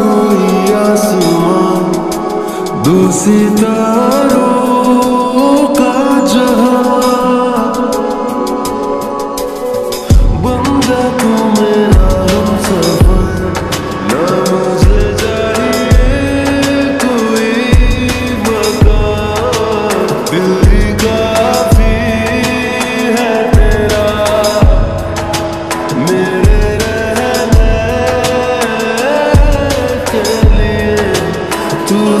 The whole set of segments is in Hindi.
कोई आसमां दो सितारों का जहाँ बंदा तू मेरा tu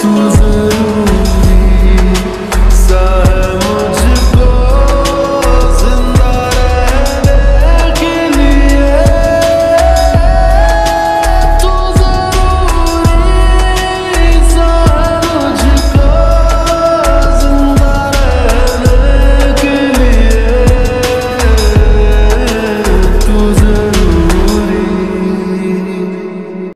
to